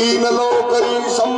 करी सम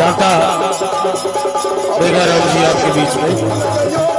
दाता बेगाराम जी आपके बीच में